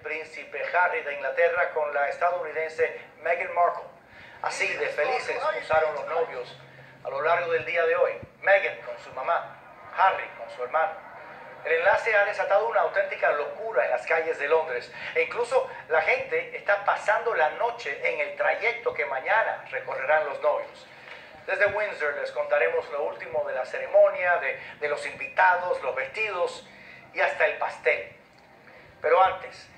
príncipe Harry de Inglaterra con la estadounidense Meghan Markle. Así de felices usaron los novios a lo largo del día de hoy. Meghan con su mamá, Harry con su hermano. El enlace ha desatado una auténtica locura en las calles de Londres e incluso la gente está pasando la noche en el trayecto que mañana recorrerán los novios. Desde Windsor les contaremos lo último de la ceremonia, de, de los invitados, los vestidos y hasta el pastel. Pero antes,